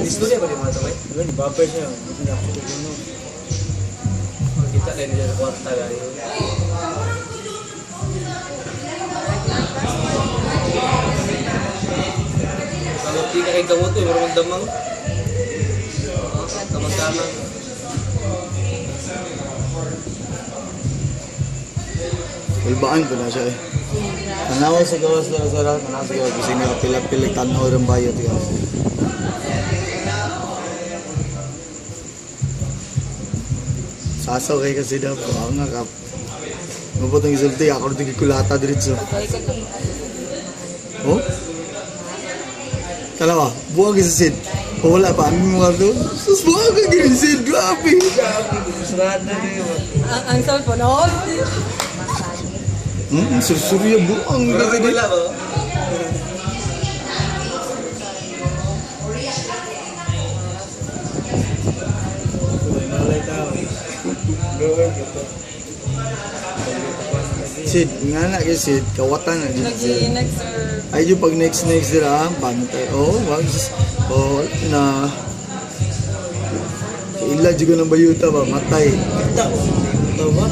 Istorya ba di mga tabay? Yun, baper siya. Hindi na ako tuloy Kita din niya sa kwarta gani. Kalau di ka kay gamot eh, marunong damang. Kamang-kamang. Kulbaan ko na siya eh. Tanawa sa gawas na sa rahat, tanawa sa gawas. Kasi nga pila-pila tanaw rin. Sasaw kay kasi daw po. Ako nga kap. Mabot ang isulti, ako rin kulata diretso. Oh? Kalawa, buwag isa Sid. O wala pa, ano mga doon? Sus, buwag ka ganyan Sid, grabe. Na niyo. Ang, ang cellphone, oh. Hmm, ang sursurya buwang. Wala ba? Sid, nga na kay Sid, kawatan na Sid. Nag-next or... Ay, yung pag next next dira, bantay. Oh, wag Oh, na. Ila juga ng bayuta ba, matay. Ito ba?